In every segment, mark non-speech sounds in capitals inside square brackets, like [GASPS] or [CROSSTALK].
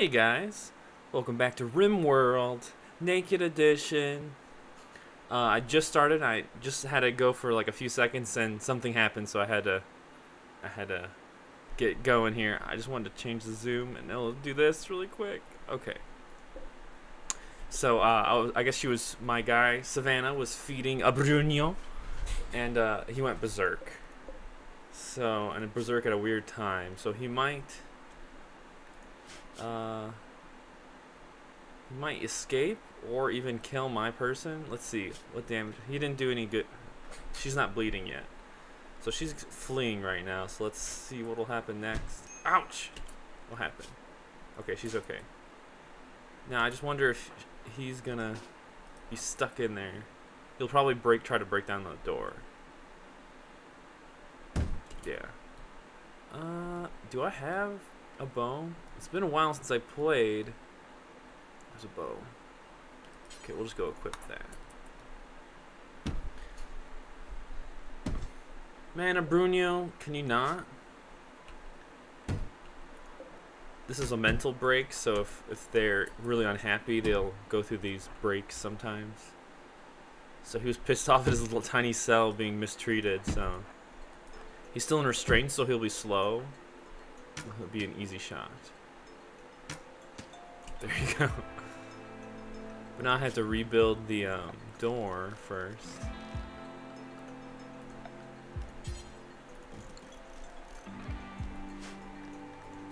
Hey guys, welcome back to RimWorld Naked Edition. Uh, I just started. I just had to go for like a few seconds, and something happened, so I had to, I had to get going here. I just wanted to change the zoom, and it'll do this really quick. Okay. So uh, I, was, I guess she was my guy. Savannah was feeding a Bruno, and uh, he went berserk. So and berserk at a weird time. So he might. Uh, might escape or even kill my person. Let's see what damage. He didn't do any good. She's not bleeding yet, so she's fleeing right now. So let's see what will happen next. Ouch! What happened? Okay, she's okay. Now I just wonder if he's gonna be stuck in there. He'll probably break, try to break down the door. Yeah. Uh, do I have a bow? It's been a while since I played. There's a bow. Okay, we'll just go equip that. Man, a Bruno, can you not? This is a mental break, so if, if they're really unhappy, they'll go through these breaks sometimes. So he was pissed off at his little tiny cell being mistreated, so... He's still in restraint, so he'll be slow. It'll be an easy shot. There you go. But now I have to rebuild the um, door first.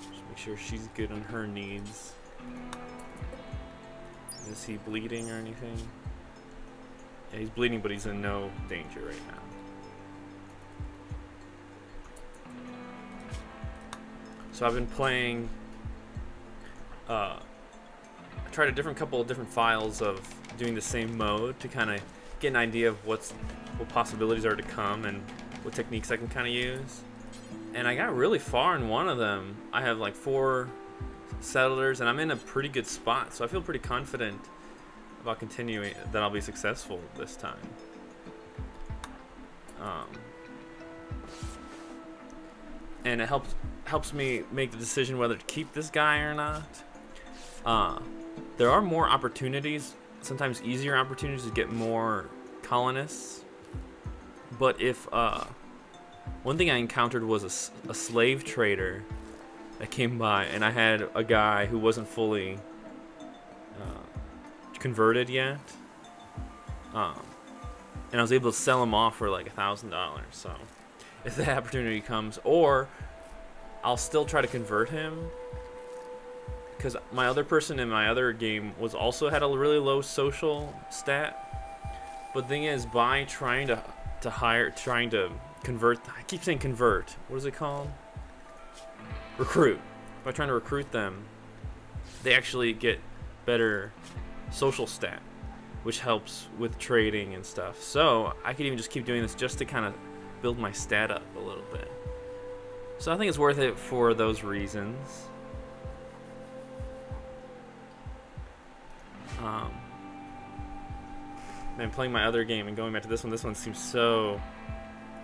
Just make sure she's good on her needs. Is he bleeding or anything? Yeah, he's bleeding, but he's in no danger right now. So I've been playing uh, I tried a different couple of different files of doing the same mode to kind of get an idea of what's what possibilities are to come and what techniques I can kind of use. And I got really far in one of them. I have like four settlers and I'm in a pretty good spot, so I feel pretty confident about continuing that I'll be successful this time. Um, and it helps helps me make the decision whether to keep this guy or not. Uh, there are more opportunities, sometimes easier opportunities to get more colonists. But if, uh, one thing I encountered was a, a slave trader that came by, and I had a guy who wasn't fully uh, converted yet. Um, and I was able to sell him off for like a thousand dollars. So, if the opportunity comes, or I'll still try to convert him because my other person in my other game was also had a really low social stat. But the thing is, by trying to to hire, trying to convert, I keep saying convert. What is it called? Recruit. By trying to recruit them, they actually get better social stat, which helps with trading and stuff. So I could even just keep doing this just to kind of build my stat up a little bit. So I think it's worth it for those reasons. Um, man, playing my other game and going back to this one, this one seems so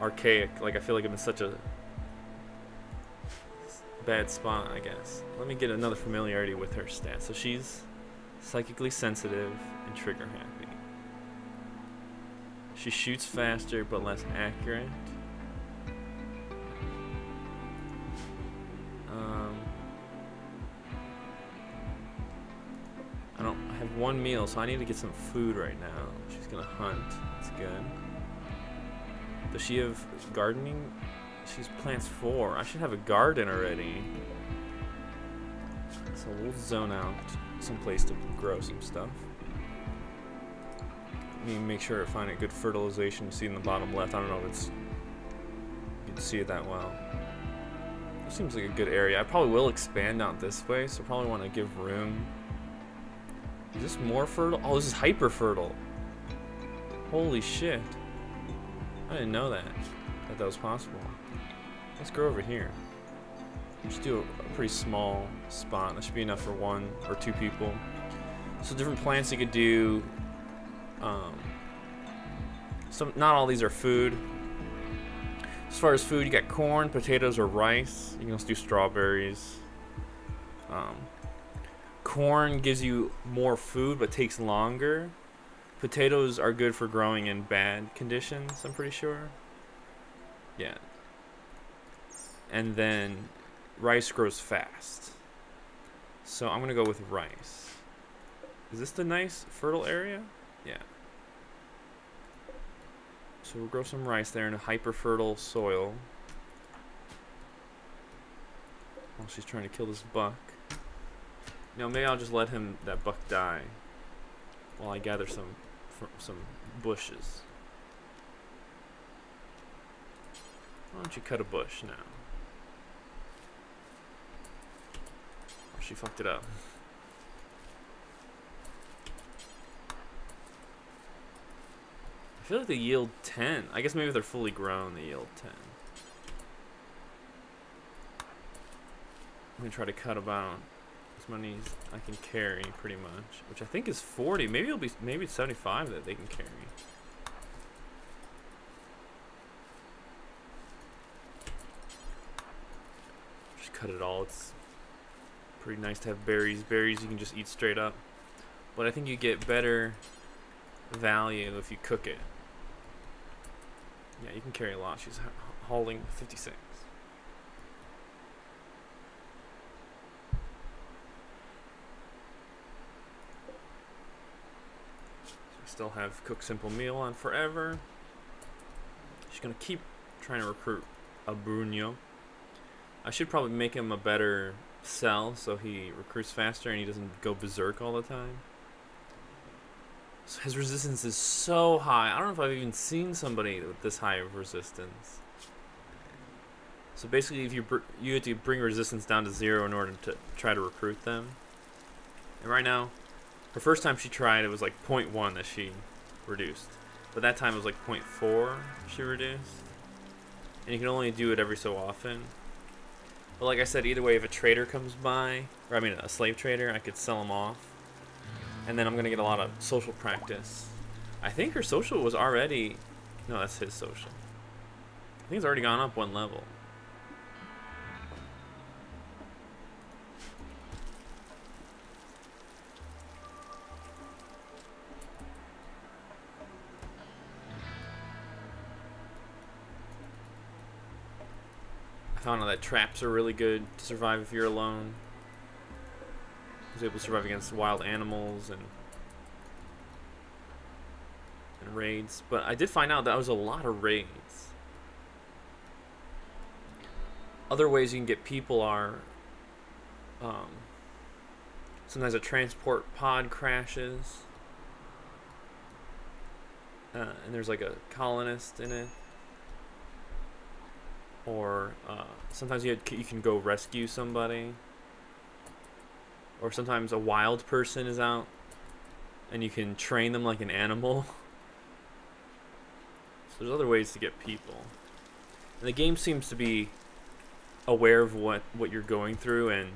archaic. Like I feel like I'm in such a bad spot, I guess. Let me get another familiarity with her stats. So she's psychically sensitive and trigger happy. She shoots faster but less accurate. One meal, so I need to get some food right now. She's gonna hunt. That's good. Does she have gardening? She's plants four. I should have a garden already. So we'll zone out some place to grow some stuff. Let me make sure I find a good fertilization. See in the bottom left. I don't know if it's you can see it that well. This seems like a good area. I probably will expand out this way, so probably want to give room is this more fertile? Oh, this is hyper fertile. Holy shit. I didn't know that. That that was possible. Let's go over here. Just do a, a pretty small spot. That should be enough for one or two people. So different plants you could do. Um, some not all these are food. As far as food, you got corn, potatoes, or rice. You can also do strawberries. Um, corn gives you more food but takes longer. Potatoes are good for growing in bad conditions, I'm pretty sure. Yeah. And then rice grows fast. So I'm going to go with rice. Is this the nice fertile area? Yeah. So we'll grow some rice there in a hyper fertile soil. While she's trying to kill this buck. Know, maybe I'll just let him that buck die while I gather some some bushes. Why don't you cut a bush now? Oh, she fucked it up. I feel like they yield 10. I guess maybe they're fully grown, they yield 10. I'm to try to cut about as I can carry, pretty much. Which I think is 40. Maybe it'll be, maybe it's 75 that they can carry. Just cut it all. It's pretty nice to have berries. Berries you can just eat straight up. But I think you get better value if you cook it. Yeah, you can carry a lot. She's hauling 56. So I still have Cook Simple Meal on forever. She's going to keep trying to recruit a Bruno. I should probably make him a better cell so he recruits faster and he doesn't go berserk all the time. So his resistance is so high. I don't know if I've even seen somebody with this high of resistance. So basically, if you you have to bring resistance down to zero in order to try to recruit them. And right now, her first time she tried, it was like 0.1 that she reduced. But that time it was like 0.4 she reduced. And you can only do it every so often. But like I said, either way, if a trader comes by, or I mean a slave trader, I could sell him off and then I'm gonna get a lot of social practice. I think her social was already, no, that's his social. I think it's already gone up one level. Found out that traps are really good to survive if you're alone I was able to survive against wild animals and and raids. But I did find out that was a lot of raids. Other ways you can get people are um, sometimes a transport pod crashes. Uh, and there's like a colonist in it. Or uh, sometimes you, had, you can go rescue somebody or sometimes a wild person is out and you can train them like an animal. [LAUGHS] So there's other ways to get people. And the game seems to be aware of what, what you're going through and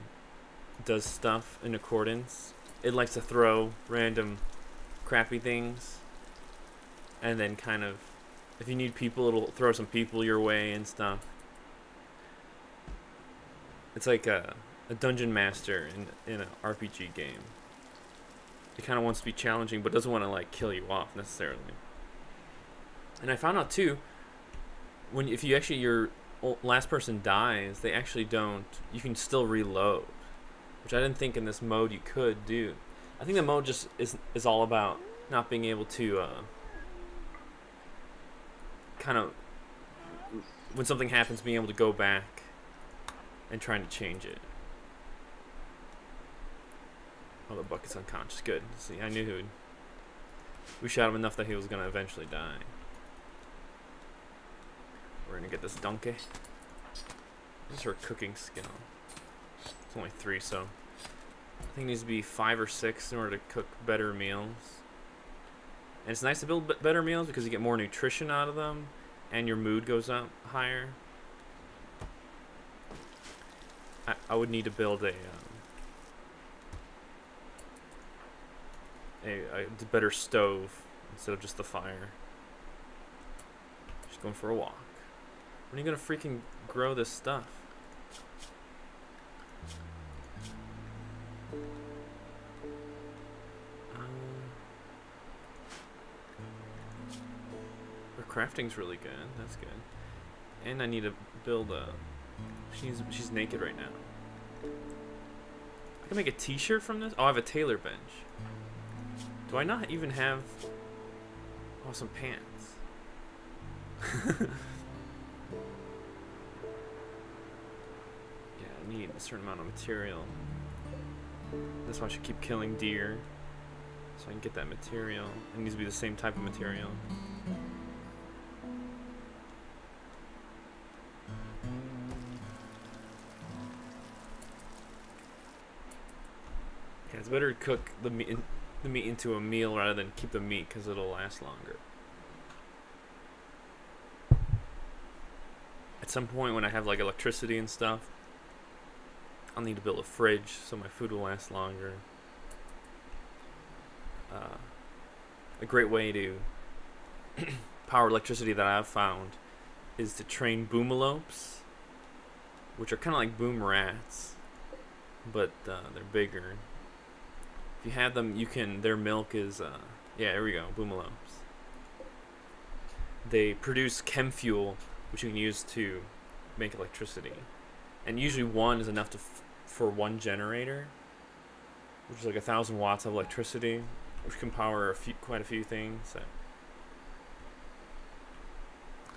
does stuff in accordance. It likes to throw random crappy things and then kind of if you need people it'll throw some people your way and stuff. It's like a a dungeon master in in an RPG game. It kind of wants to be challenging, but doesn't want to like kill you off necessarily. And I found out too, when if you actually your last person dies, they actually don't. You can still reload, which I didn't think in this mode you could do. I think the mode just is is all about not being able to uh, kind of when something happens, being able to go back and trying to change it. Oh, the bucket's unconscious. Good. See, I knew. We shot him enough that he was going to eventually die. We're going to get this donkey. This is her cooking skill. It's only three, so... I think it needs to be five or six in order to cook better meals. And it's nice to build better meals because you get more nutrition out of them and your mood goes up higher. I, I would need to build a, um, a, a better stove instead of just the fire. Just going for a walk. When are you gonna freaking grow this stuff? Uh, crafting's really good. That's good. And I need to build a She's she's naked right now. I can make a T-shirt from this. Oh, I have a tailor bench. Do I not even have? Oh, some pants. [LAUGHS] yeah, I need a certain amount of material. That's why I should keep killing deer. So I can get that material. It needs to be the same type of material. It's better to cook the meat, the meat into a meal rather than keep the meat because it'll last longer. At some point when I have like electricity and stuff, I'll need to build a fridge so my food will last longer. Uh, a great way to [CLEARS THROAT] power electricity that I've found is to train boomalopes, which are kind of like boom rats, but uh, they're bigger. If you have them, you can. Their milk is, uh, yeah, there we go, boomalopes. They produce chem fuel, which you can use to make electricity, and usually one is enough to for one generator, which is like a thousand watts of electricity, which can power a few, quite a few things. So.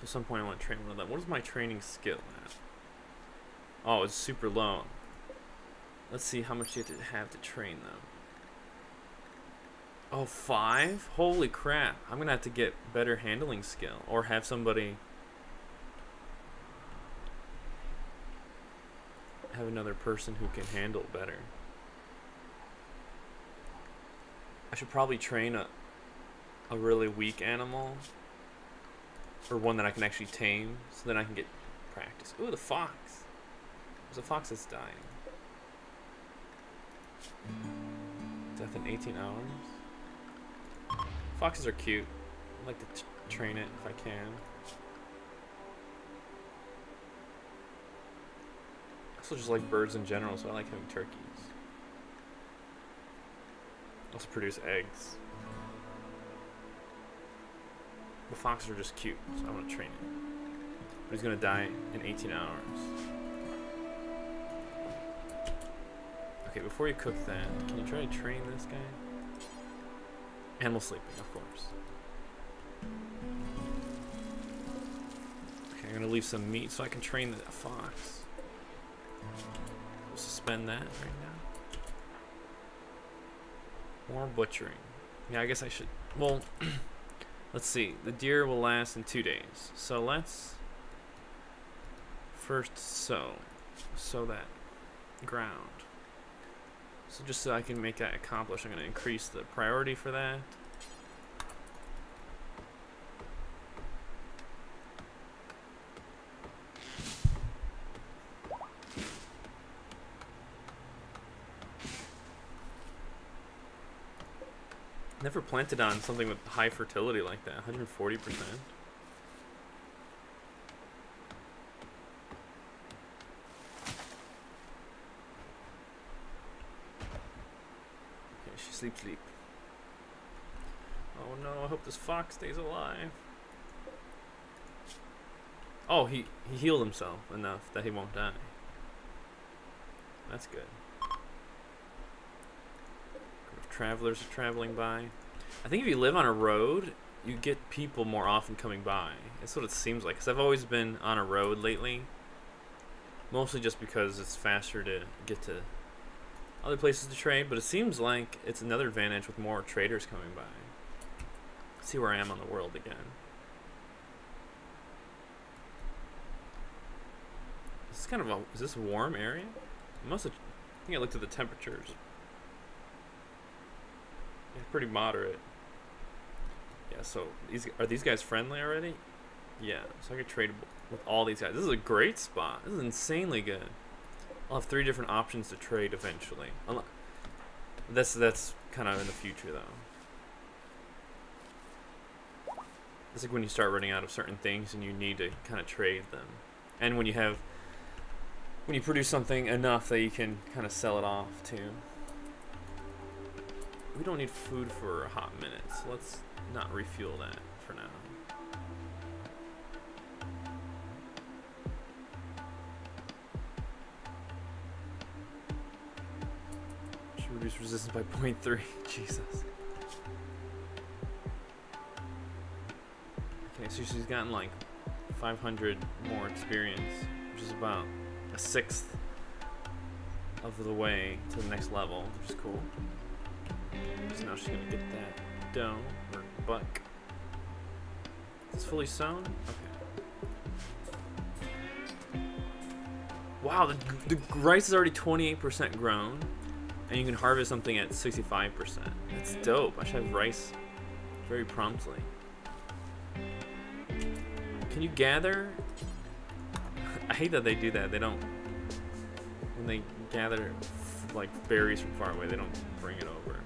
At some point, I want to train one of them. What is my training skill at? Oh, it's super low. Let's see how much you have to have to train them. Oh, five? Holy crap. I'm going to have to get better handling skill or have somebody have another person who can handle better. I should probably train a a really weak animal or one that I can actually tame so then I can get practice. Ooh, the fox. There's a fox that's dying. Death in 18 hours. Foxes are cute. I'd like to train it if I can. I also just like birds in general, so I like having turkeys. Also produce eggs. The foxes are just cute, so I want to train it. But he's gonna die in 18 hours. Okay, before you cook that, can you try to train this guy? Animal sleeping, of course. Okay, I'm gonna leave some meat so I can train the fox. We'll suspend that right now. More butchering. Yeah, I guess I should. Well, [CLEARS THROAT] let's see. The deer will last in two days. So let's first sow. Sow that ground. So just so I can make that accomplish, I'm going to increase the priority for that. Never planted on something with high fertility like that, 140%. Okay, she sleep sleep. Oh no, I hope this fox stays alive. Oh, he, he healed himself enough that he won't die. That's good. Travelers are traveling by. I think if you live on a road, you get people more often coming by. That's what it seems like. Because I've always been on a road lately. Mostly just because it's faster to get to other places to trade. But it seems like it's another advantage with more traders coming by. see where I am on the world again. This is kind of a. Is this a warm area? I must have. I think I looked at the temperatures. Yeah, pretty moderate. Yeah, so these are these guys friendly already? Yeah, so I could trade with all these guys. This is a great spot. This is insanely good. I'll have three different options to trade eventually. That's that's kind of in the future though. It's like when you start running out of certain things and you need to kind of trade them, and when you have when you produce something enough that you can kind of sell it off too. We don't need food for a hot minute, so let's not refuel that for now. Reduce resistance by [LAUGHS] 0.3. Jesus. Okay, so she's gotten like 500 more experience, which is about a sixth of the way to the next level, which is cool. So now she's gonna get that dough or buck. It's fully sewn? Okay. Wow, the, the rice is already 28% grown, and you can harvest something at 65%. That's dope. I should have rice very promptly. Can you gather? [LAUGHS] I hate that they do that. They don't. When they gather like berries from far away, they don't bring it over.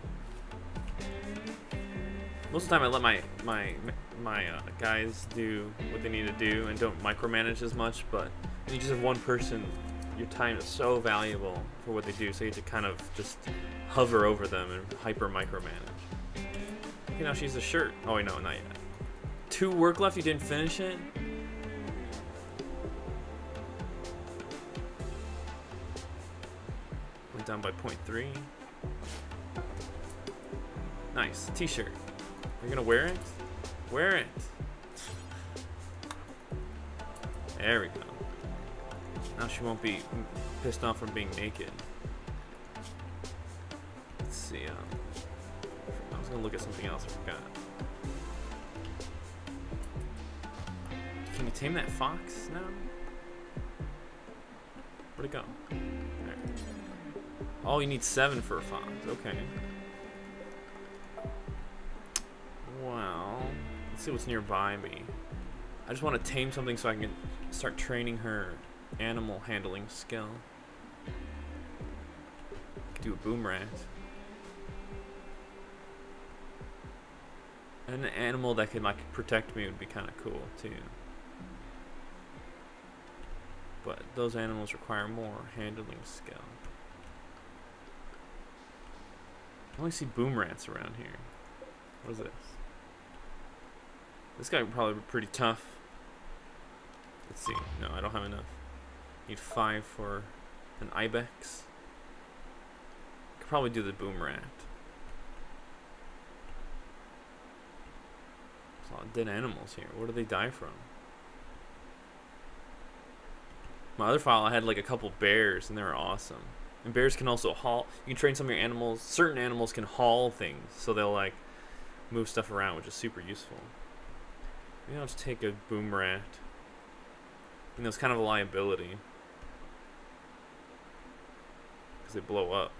Most of the time, I let my my my uh, guys do what they need to do and don't micromanage as much. But you just have one person, your time is so valuable for what they do, so you have to kind of just hover over them and hyper micromanage. Okay, now she's a shirt. Oh wait, no, not yet. Two work left. You didn't finish it. Went down by 0.3. Nice. T-shirt. You're gonna wear it? Wear it. There we go. Now she won't be pissed off from being naked. Let's see. Um, I was gonna look at something else. I forgot. Can you tame that fox now? Where'd it go? There. Oh, you need seven for a fox. Okay. Well, let's see what's nearby me. I just want to tame something so I can start training her animal handling skill. Do a boomerang. An animal that could like protect me would be kind of cool too. But those animals require more handling skill. I only see boom rats around here. What is this? This guy would probably be pretty tough. Let's see. No, I don't have enough. Need five for an ibex. Could probably do the boom rat. There's a lot of dead animals here. Where do they die from? My other file, I had like a couple bears, and they were awesome. And bears can also haul. You can train some of your animals. Certain animals can haul things, so they'll like move stuff around, which is super useful. Maybe I'll just take a boom rat. You know, it's kind of a liability. Because they blow up.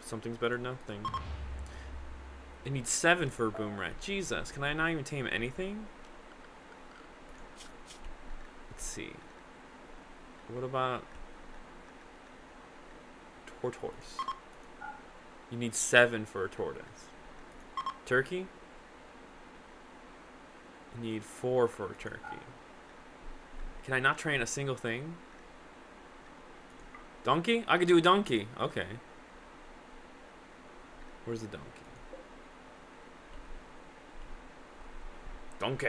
Something's better than nothing. It needs seven for a boom rat. Jesus, can I not even tame anything? Let's see. What about tortoise? You need seven for a tortoise. Turkey? You need four for a turkey. Can I not train a single thing? Donkey? I could do a donkey. Okay. Where's the donkey? Donkey.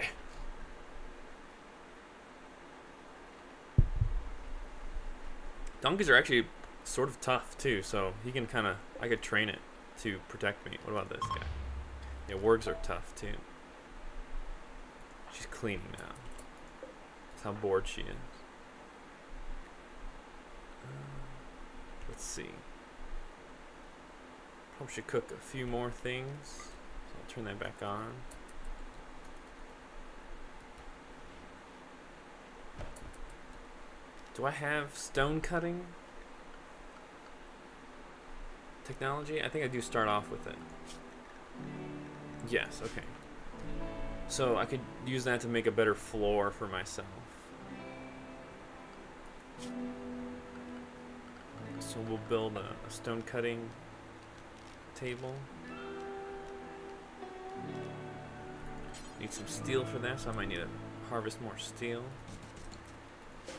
Donkeys are actually sort of tough too, so he can kind of, I could train it to protect me. What about this guy? Yeah, wargs are tough too. She's cleaning now. That's how bored she is. Let's see. Probably should cook a few more things. So I'll turn that back on. Do I have stone cutting technology? I think I do start off with it. Yes, okay. So I could use that to make a better floor for myself. So we'll build a, a stone cutting table. Need some steel for that, so I might need to harvest more steel. So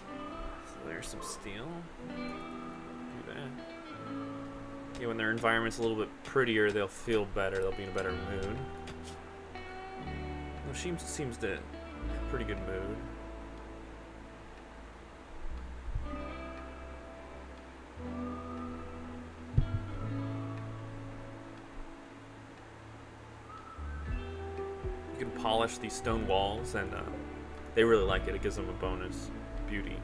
there's some steel. Do that. Yeah, when their environment's a little bit prettier, they'll feel better. They'll be in a better mood. Well, she seems to have a pretty good mood. Polish these stone walls, and uh, they really like it. It gives them a bonus beauty.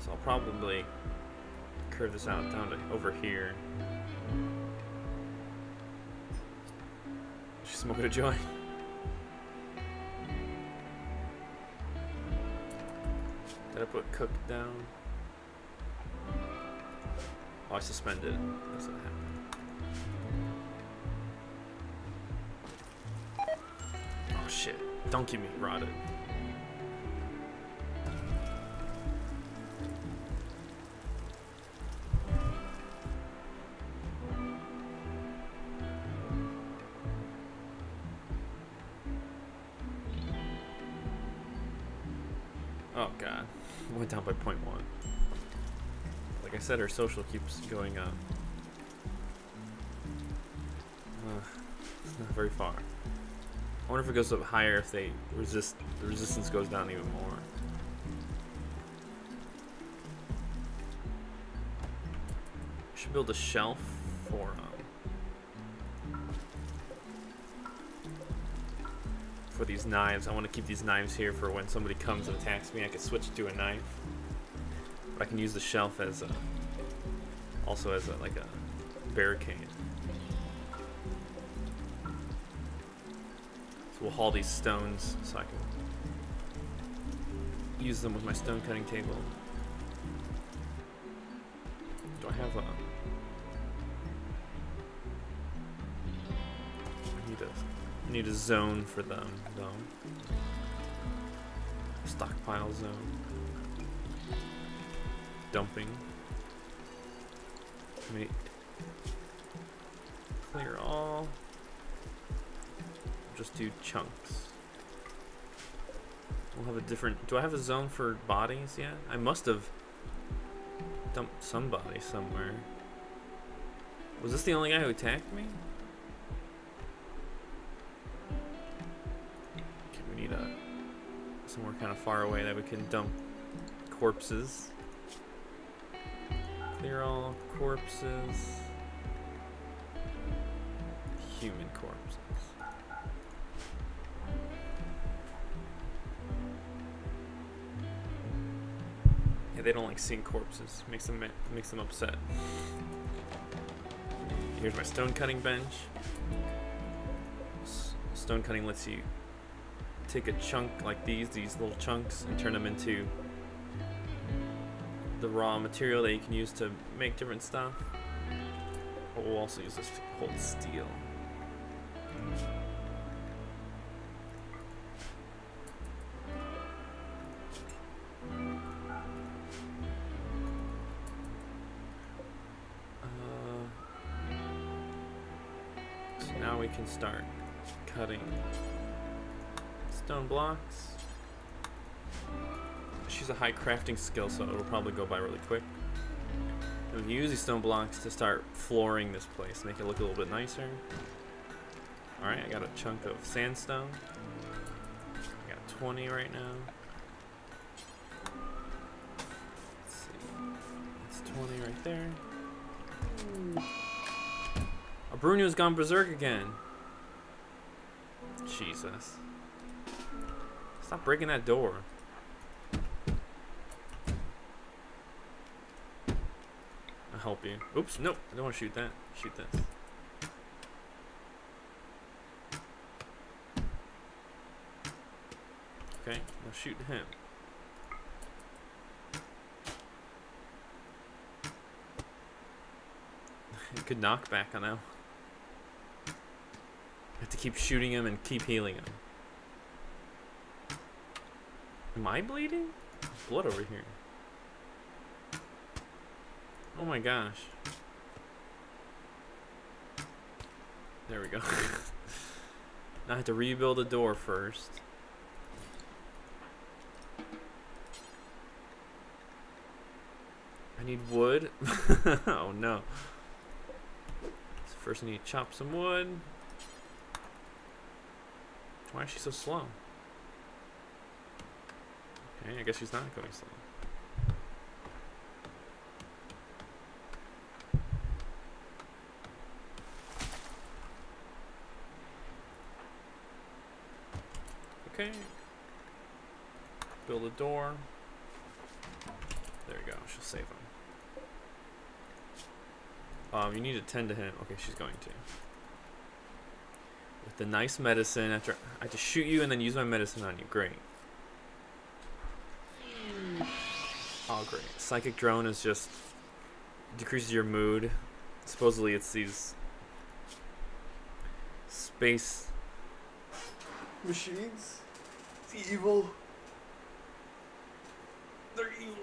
So I'll probably curve this out down to over here. She's smoking a joint. Did I put cook down? Oh, I suspended. That's what happened. Don't give me rotted. Oh god. Went down by point one. Like I said, her social keeps going up. Uh, it's not very far. Wonder if it goes up higher if they resist the resistance goes down even more. Should build a shelf for um, for these knives. I want to keep these knives here for when somebody comes and attacks me. I can switch to a knife. But I can use the shelf as a also as a like a barricade. We'll haul these stones so I can use them with my stone cutting table. Do I have a... I need a, I need a zone for them, though. Stockpile zone. Dumping. Do chunks. We'll have a different... Do I have a zone for bodies yet? I must have dumped somebody somewhere. Was this the only guy who attacked me? Okay, we need a... Somewhere kind of far away that we can dump corpses. Clear all corpses. Human corpses. They don't like seeing corpses. Makes them makes them upset. Here's my stone cutting bench. S stone cutting lets you take a chunk like these, these little chunks, and turn them into the raw material that you can use to make different stuff. But we'll also use this to hold steel. Can start cutting stone blocks. She's a high crafting skill, so it'll probably go by really quick. And we can use these stone blocks to start flooring this place, make it look a little bit nicer. Alright, I got a chunk of sandstone. I got 20 right now. Let's see. It's 20 right there. Bruno's gone berserk again. Jesus. Stop breaking that door. I'll help you. Oops, nope. I don't want to shoot that. Shoot this. Okay, now shoot him. [LAUGHS] Good knockback on that to keep shooting him and keep healing him. Am I bleeding? There's blood over here. Oh my gosh. There we go. [LAUGHS] now I have to rebuild a door first. I need wood. [LAUGHS] oh no. First I need to chop some wood. Why is she so slow? Okay, I guess she's not going slow. Okay. Build a door. There you go. She'll save him. Um, you need to tend to him. Okay, she's going to. With the nice medicine, after I have to shoot you and then use my medicine on you. Great. Oh, great. Psychic drone is just decreases your mood. Supposedly, it's these space machines. It's evil. They're evil.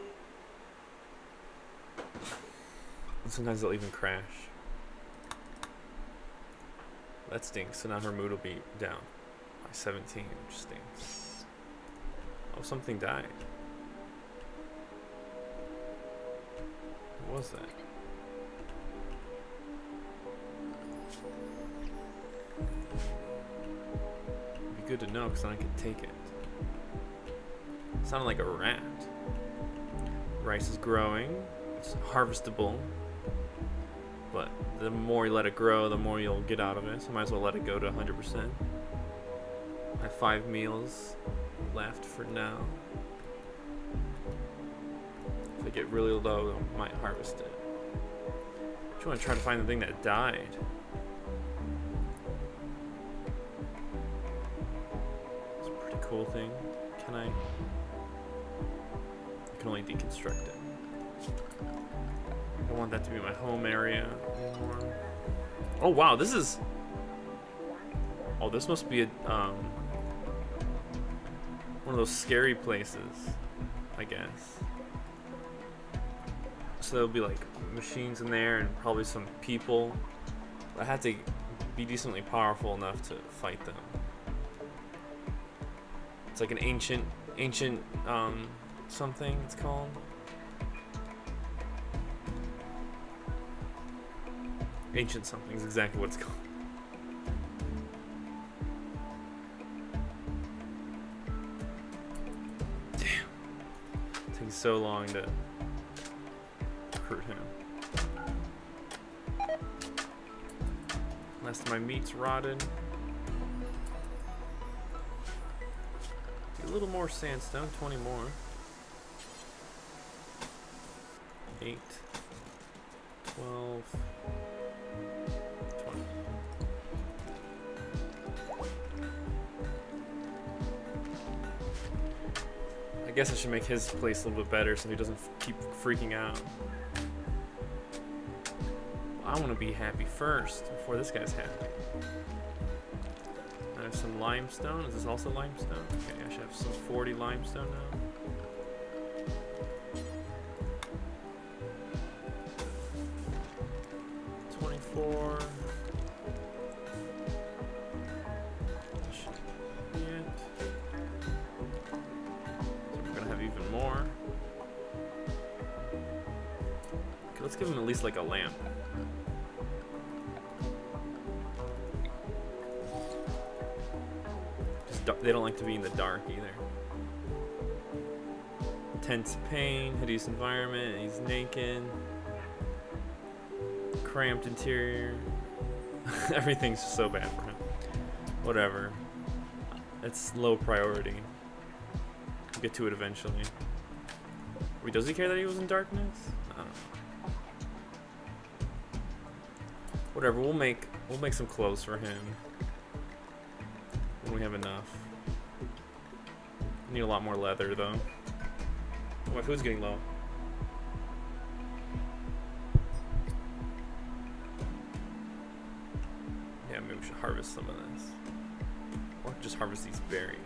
And sometimes they'll even crash. That stinks. So now her mood will be down by 17, which stinks. Oh, something died. What was that? It'd be good to know because I could take it. sounded like a rat. Rice is growing. It's harvestable. But the more you let it grow, the more you'll get out of it. So I might as well let it go to 100%. I have five meals left for now. If I get really low, I might harvest it. I Just want to try to find the thing that died. It's a pretty cool thing. Can I? I can only deconstruct it. I want that to be my home area. Oh wow, this is. Oh, this must be a um. One of those scary places, I guess. So there'll be like machines in there and probably some people. I have to be decently powerful enough to fight them. It's like an ancient, ancient, um, something it's called. Ancient something is exactly what it's called. Damn. It takes so long to recruit him. Last my meat's rotted. A little more sandstone, 20 more. 8, 12, guess I should make his place a little bit better so he doesn't keep freaking out. I want to be happy first before this guy's happy. I have some limestone. Is this also limestone? Okay, I should have some 40 limestone now. Naked. Cramped interior. [LAUGHS] Everything's so bad for him. Whatever. It's low priority. We'll get to it eventually. Wait, does he care that he was in darkness? I don't know. Whatever, we'll make we'll make some clothes for him. When we have enough. Need a lot more leather though. My food's getting low. Harvest some of this. Or just harvest these berries.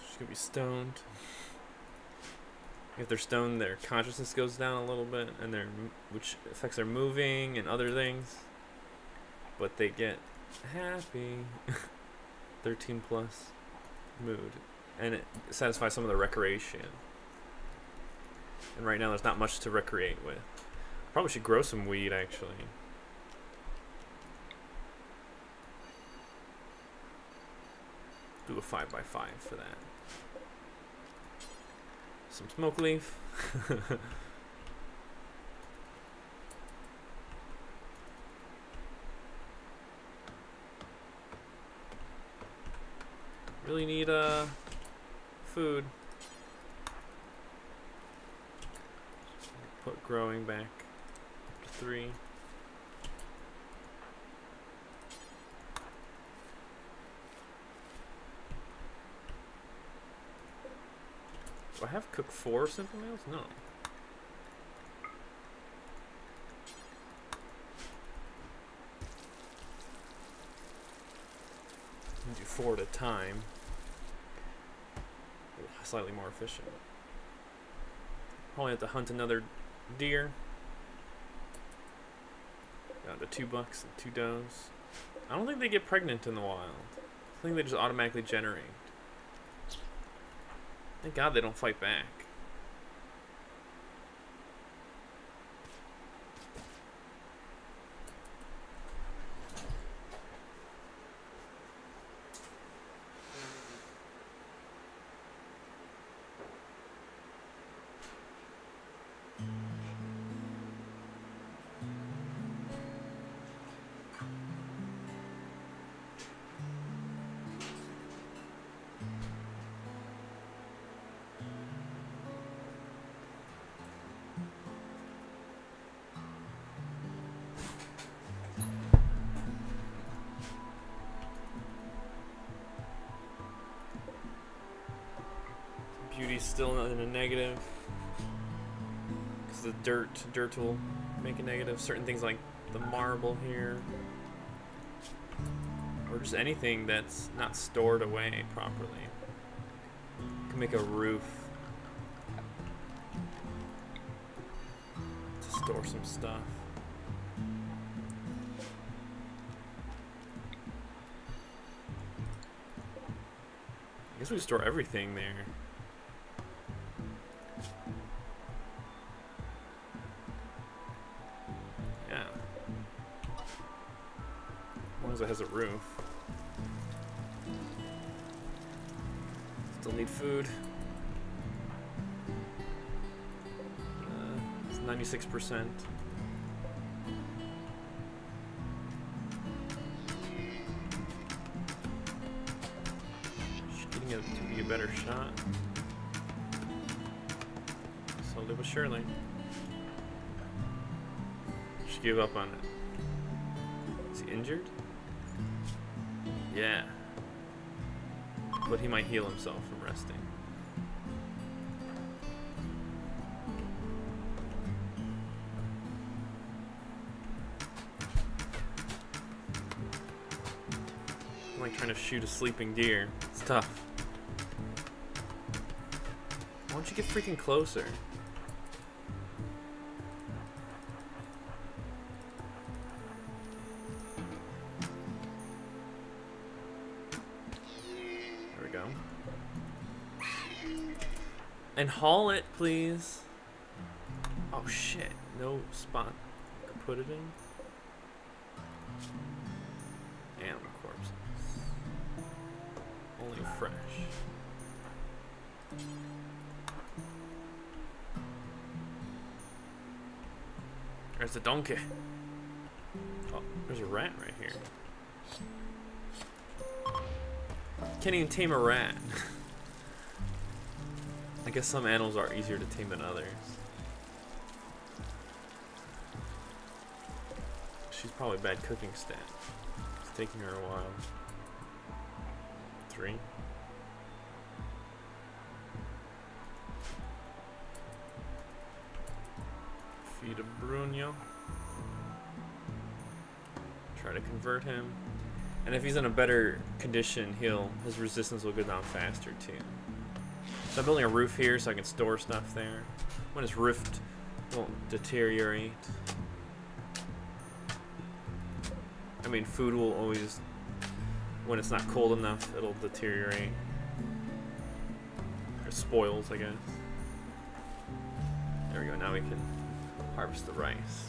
She's gonna be stoned. If they're stoned, their consciousness goes down a little bit, and their which affects their moving and other things. But they get happy. [LAUGHS] 13 plus mood, and it satisfies some of the recreation. And right now, there's not much to recreate with. Probably should grow some weed actually. Do a five by five for that. some smoke leaf. [LAUGHS] really need uh food. Put growing back up to three. Do I have cook four simple meals? No. Do four at a time. Slightly more efficient. Probably have to hunt another deer. Got the two bucks and two does. I don't think they get pregnant in the wild. I think they just automatically generate. Thank God they don't fight back. Negative. Because the dirt, dirt will make a negative. Certain things like the marble here. Or just anything that's not stored away properly. Can make a roof. To store some stuff. I guess we store everything there. Has a roof. Still need food. Uh, 96%. Just Getting it to be a better shot. Slowly but surely. Just give up on it. Is he injured? But he might heal himself from resting. I'm like trying to shoot a sleeping deer. It's tough. Why don't you get freaking closer? And haul it, please. Oh shit, no spot to put it in. Animal corpses. Only fresh. There's a donkey. Oh, there's a rat right here. Can't even tame a rat. [LAUGHS] I guess some animals are easier to tame than others. She's probably bad cooking stat. It's taking her a while. Three. Feed a Bruno. Try to convert him. And if he's in a better condition, he'll his resistance will go down faster too. So I'm building a roof here so I can store stuff there. When it's roofed, it won't deteriorate. I mean, food will always, when it's not cold enough, it'll deteriorate. Or spoils, I guess. There we go, now we can harvest the rice.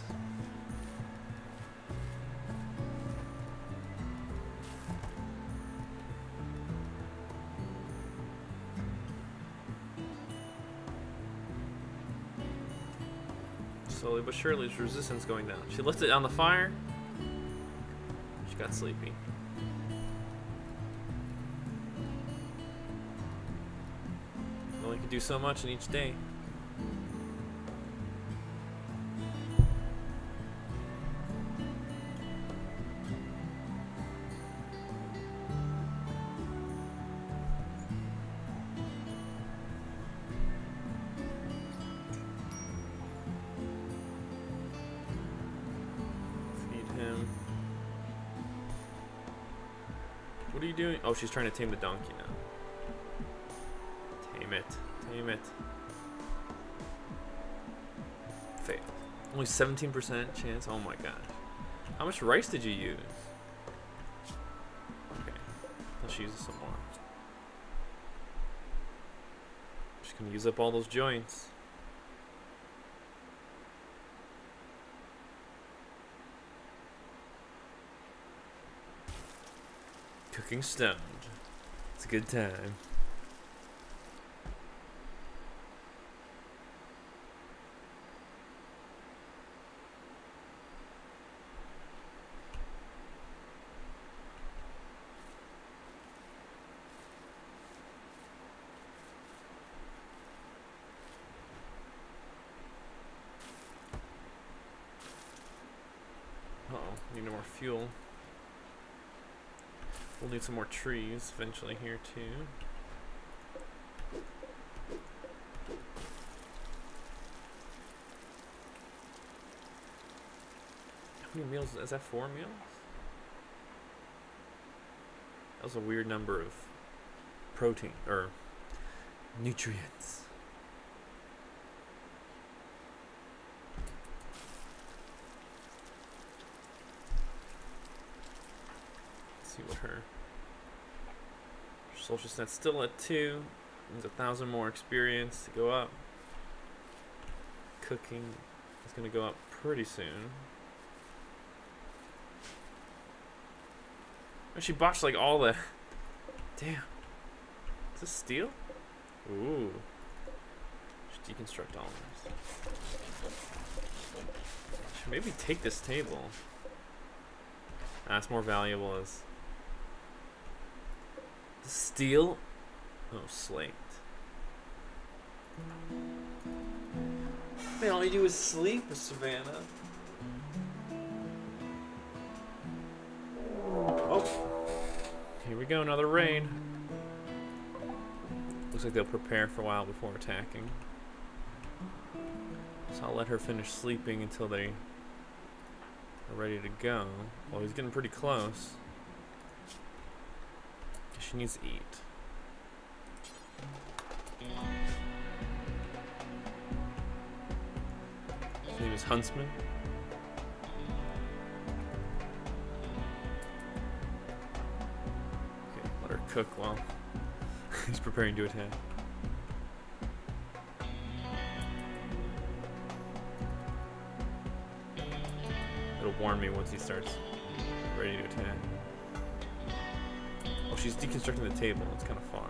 Slowly but surely, resistance going down. She left it on the fire. She got sleepy. Only could do so much in each day. You doing? Oh, she's trying to tame the donkey now. Tame it. Tame it. Failed. Only 17% chance? Oh my gosh. How much rice did you use? Okay. Let's use some more. Just gonna use up all those joints. Cooking stoned. It's a good time. Uh oh, need no more fuel. We'll need some more trees eventually here too. How many meals? Is that four meals? That was a weird number of protein or nutrients. Let's see what her, her social set's still at two. Needs a thousand more experience to go up. Cooking is gonna go up pretty soon. Oh, she botched like all the. [LAUGHS] Damn. Is this steel? Ooh. Should deconstruct all of this. Should maybe take this table. That's more valuable as steel. Oh, slate. Man, all you do is sleep, with Savannah. Oh, here we go, another raid. Looks like they'll prepare for a while before attacking. So I'll let her finish sleeping until they are ready to go. Well, he's getting pretty close. She needs to eat. His name is Huntsman. Okay, let her cook while [LAUGHS] he's preparing to attack. It'll warn me once he starts ready to attack. She's deconstructing the table. It's kind of far.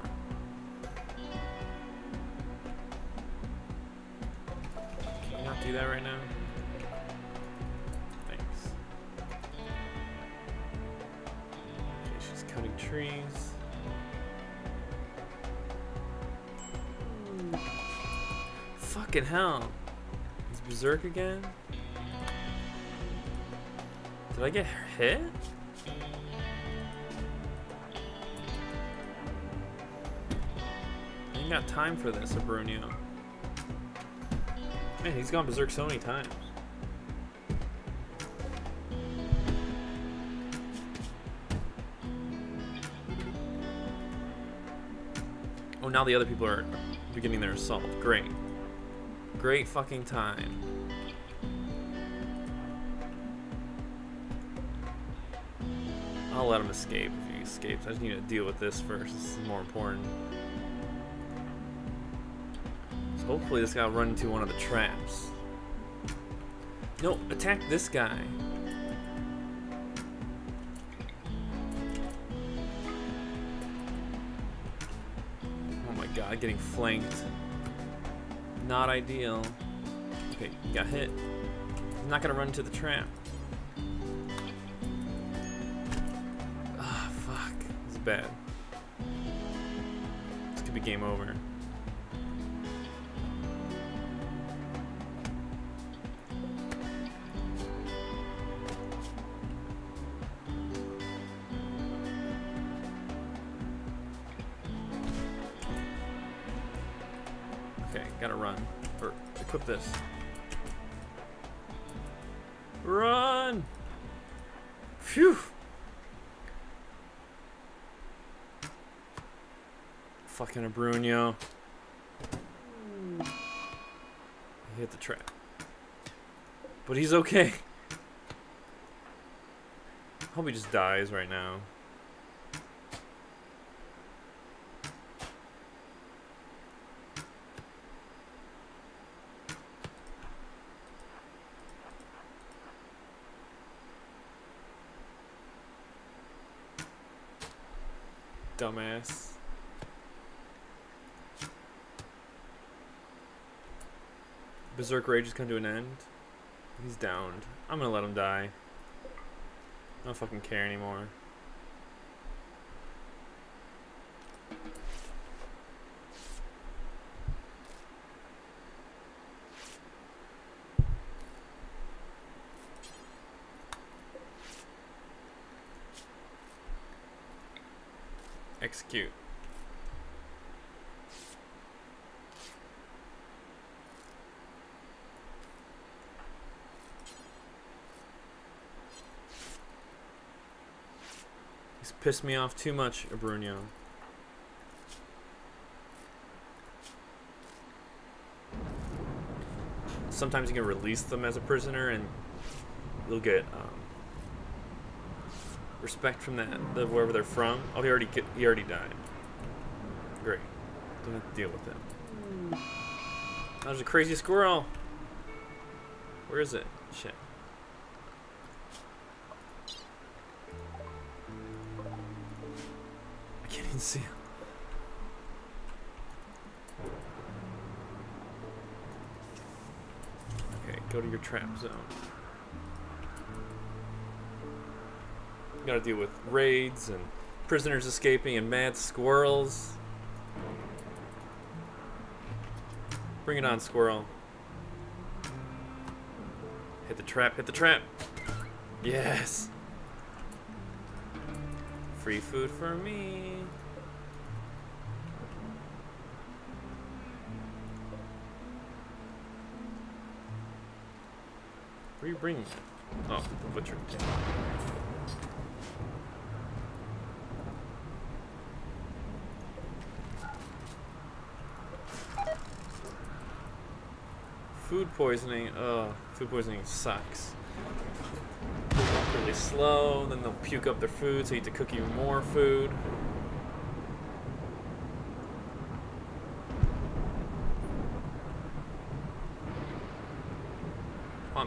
Can you not do that right now? Thanks. Okay, she's cutting trees. Fucking hell. Is Berserk again? Did I get hit? Ain't got time for this, Abrunio. Man, he's gone berserk so many times. Oh, now the other people are beginning their assault. Great. Great fucking time. I'll let him escape if he escapes. I just need to deal with this first. This is more important. Hopefully this guy will run into one of the traps. No, attack this guy. Oh my god, getting flanked. Not ideal. Okay, got hit. not gonna run into the trap. Ah, fuck. This is bad. This could be game over. This. Run! Phew! Fucking. He hit the trap. But he's okay. Hope he just dies right now. Dumbass. Berserk Rage has come to an end. He's downed. I'm gonna let him die. I don't fucking care anymore. Execute. He's pissed me off too much, Abrunio. Sometimes you can release them as a prisoner and you'll get um, respect from that, the, wherever they're from. Oh, he already ki- he already died. Great. Don't have to deal with him. There's a crazy squirrel. Where is it? Shit. I can't see. Okay, go to your trap zone. You Gotta deal with raids and prisoners escaping and mad squirrels. Bring it on, squirrel. Hit the trap, hit the trap. Yes. Free food for me. Are you bringing? Oh, the butcher. Food poisoning. Ugh, food poisoning sucks. Really slow, then they'll puke up their food, so you have to cook even more food.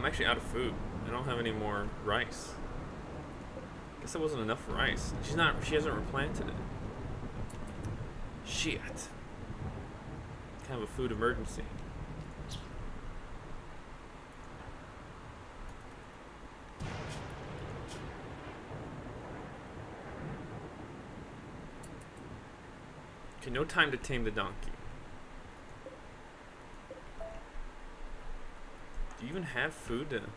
I'm actually out of food. I don't have any more rice. Guess there wasn't enough rice. She's not. She hasn't replanted it. Shit. Kind of a food emergency. Okay, no time to tame the donkey. Do you even have food to... Okay,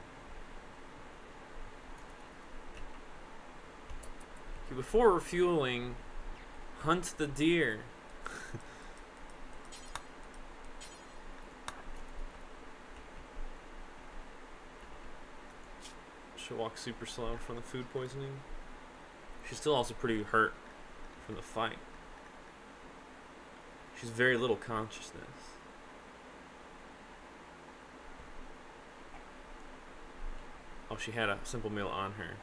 before refueling, hunt the deer. [LAUGHS] She'll walk super slow from the food poisoning. She's still also pretty hurt from the fight. She's very little consciousness. Oh, she had a simple meal on her.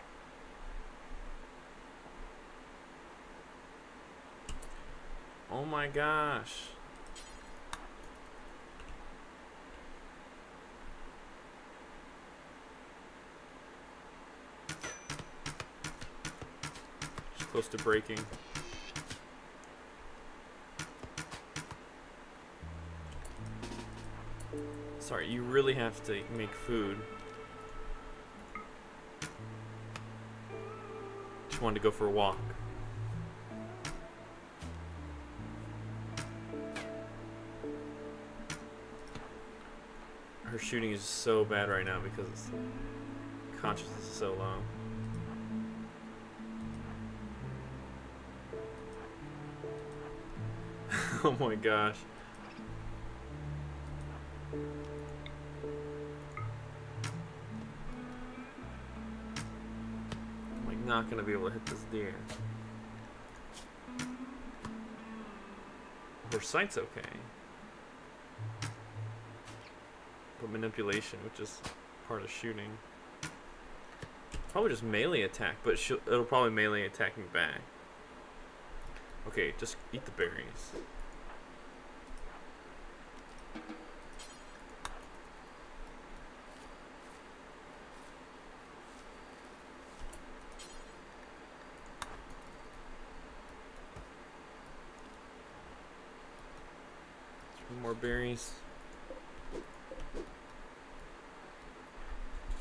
Oh my gosh. She's close to breaking. Sorry, you really have to make food. Wanted to go for a walk. Her shooting is so bad right now because consciousness is so low. [LAUGHS] oh my gosh. Not gonna be able to hit this deer. Her sight's okay. But manipulation, which is part of shooting. Probably just melee attack, but it'll probably melee attack me back. Okay, just eat the berries. Three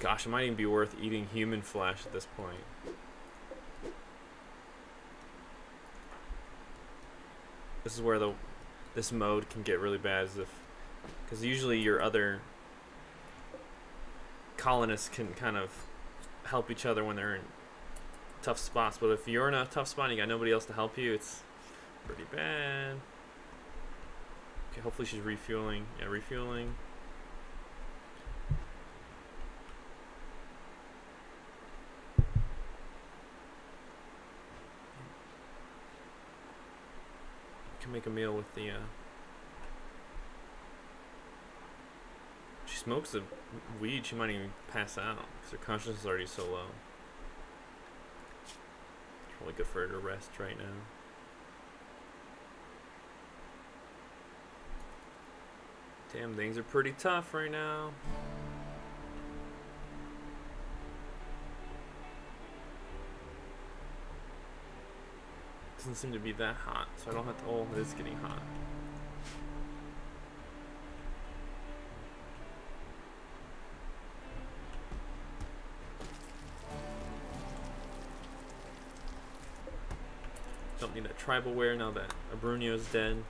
Gosh, it might even be worth eating human flesh at this point. This is where the this mode can get really bad, is if because usually your other colonists can kind of help each other when they're in tough spots. But if you're in a tough spot and you got nobody else to help you, it's pretty bad. Okay, hopefully she's refueling. Yeah, refueling. Can make a meal with the. Uh... She smokes the weed. She might even pass out because her consciousness is already so low. It's probably good for her to rest right now. Damn, things are pretty tough right now. Doesn't seem to be that hot, so I don't have to. Oh, it is getting hot. Don't need that tribal wear now that is dead.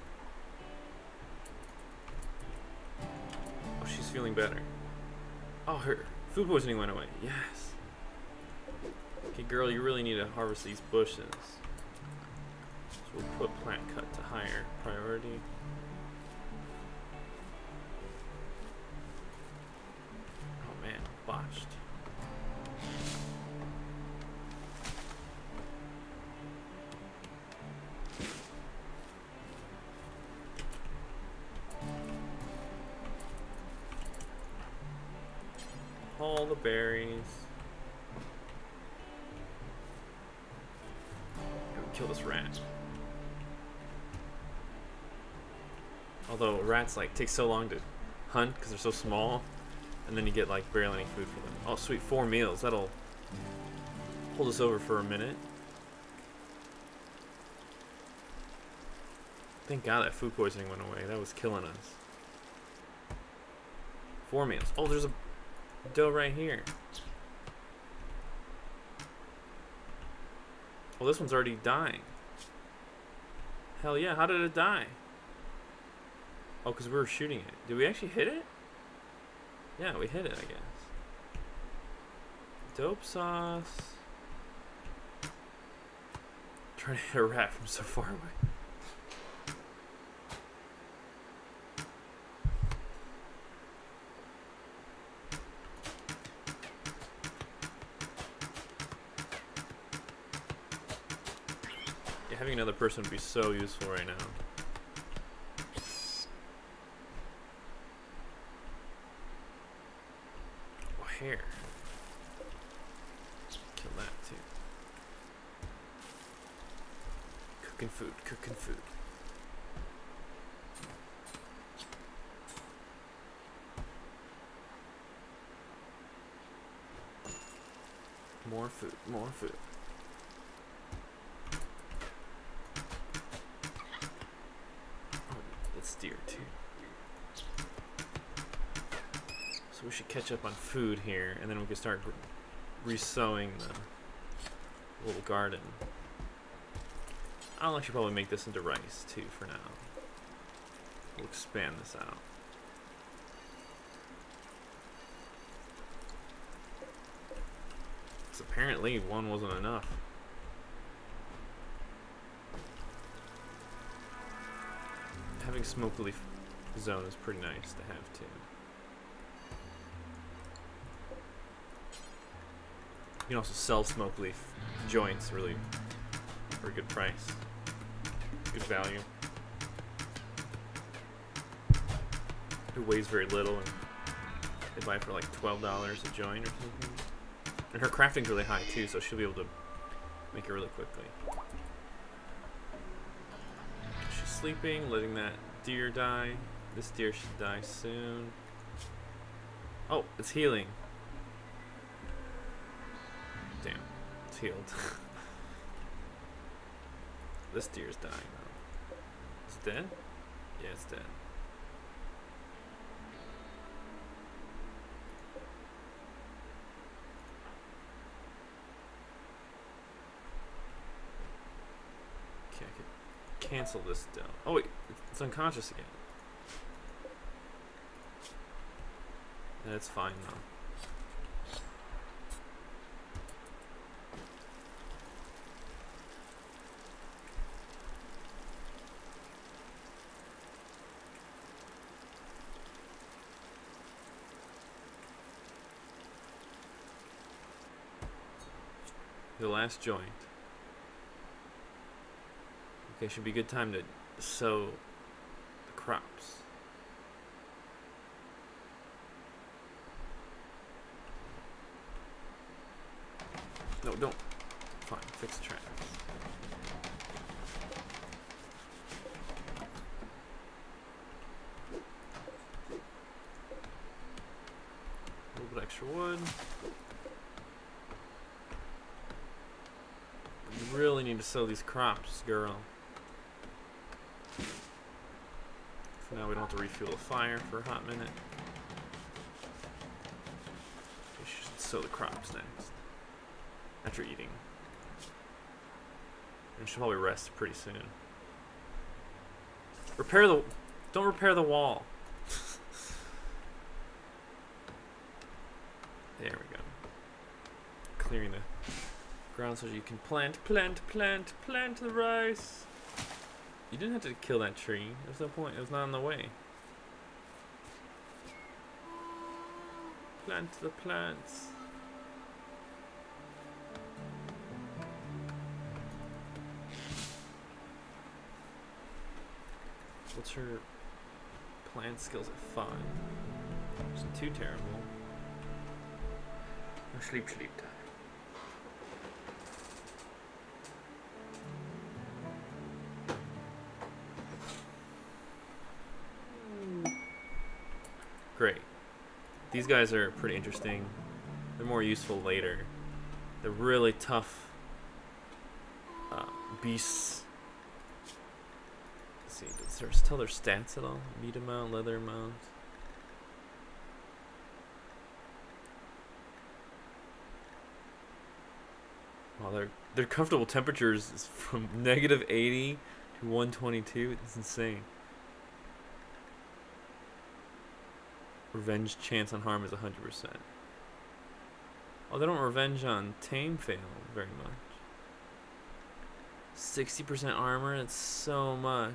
Feeling better. Oh, her food poisoning went away. Yes. Okay, girl, you really need to harvest these bushes. So We'll put plant cut to higher priority. Oh man, botched. Rats like take so long to hunt because they're so small, and then you get like barely any food for them. Oh sweet, four meals. That'll hold us over for a minute. Thank God that food poisoning went away. That was killing us. Four meals. Oh, there's a doe right here. Well, this one's already dying. Hell yeah, how did it die? Oh, because we were shooting it. Did we actually hit it? Yeah, we hit it, I guess. Dope sauce. trying to hit a rat from so far away. Yeah, having another person would be so useful right now. hare. Kill that too. Cooking food, cooking food. More food, more food. Oh, that's deer too. we should catch up on food here, and then we can start resowing the little garden. I'll actually probably make this into rice too for now. We'll expand this out. Because apparently one wasn't enough. Having smoke leaf zone is pretty nice to have too. Can also sell smoke leaf joints really for a good price. Good value. It weighs very little and they buy for like twelve dollars a joint or something. And her crafting's really high too, so she'll be able to make it really quickly. She's sleeping, letting that deer die. This deer should die soon. Oh, it's healing. Damn, it's healed. [LAUGHS] this deer's dying though. It's dead? Yeah, it's dead. Okay, I could cancel this down. Oh wait, it's unconscious again. That's fine though. The last joint. Okay, should be a good time to sow the crops. No, don't. Fine, fix the tracks. A little bit extra wood. Really need to sow these crops, girl. So now we don't have to refuel the fire for a hot minute. We should sow the crops next. After eating. And she'll probably rest pretty soon. Repair the... Don't repair the wall. there we go. Clearing the so you can plant, plant, plant, plant the rice. You didn't have to kill that tree. There's no point. It was not in the way. Plant the plants. What's her plant skills at five? Isn't too terrible. Sleep, sleep Great. These guys are pretty interesting. They're more useful later. They're really tough uh, beasts. Let's see, does it tell their stats at all? Meat amount, leather amount. Wow, their their comfortable temperatures is [LAUGHS] from negative 80 to 122. It's insane. Revenge chance on harm is 100%. Oh, they don't revenge on tame fail very much. 60% armor, that's so much.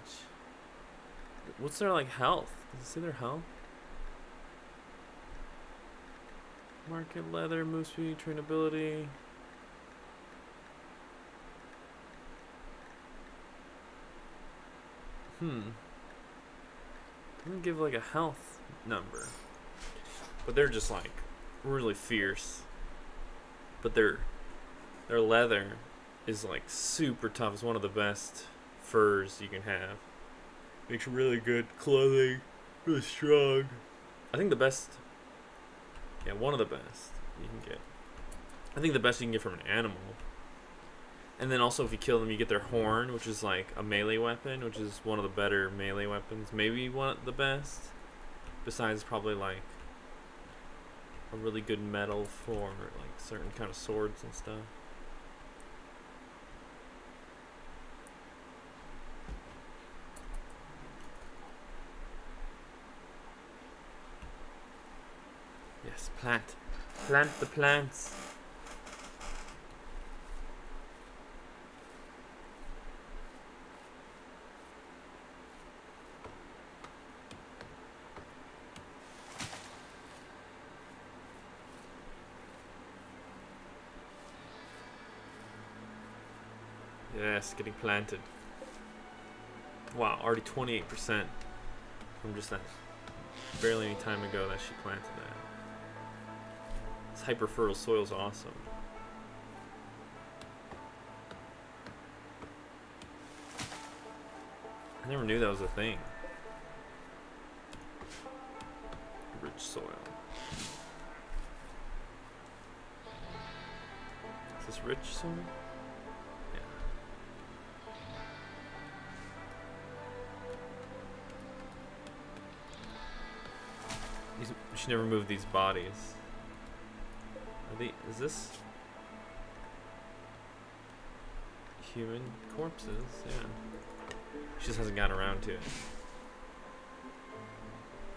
What's their, like, health? Does it say their health? Market leather, move speed, trainability. Hmm. Doesn't give, like, a health number. But they're just like really fierce. But their their leather is like super tough. It's one of the best furs you can have. Makes really good clothing. Really strong. I think the best Yeah, one of the best you can get. I think the best you can get from an animal. And then also if you kill them you get their horn, which is like a melee weapon, which is one of the better melee weapons. Maybe one of the best. Besides probably like a really good metal for like certain kind of swords and stuff. Yes, plant. Plant the plants. Yes, getting planted. Wow, already 28% from just that barely any time ago that she planted that. This hyperfertile soil is awesome. I never knew that was a thing. Rich soil. Is this rich soil? Should never move these bodies. Are they, is this human corpses? Yeah. She just hasn't gotten around to it.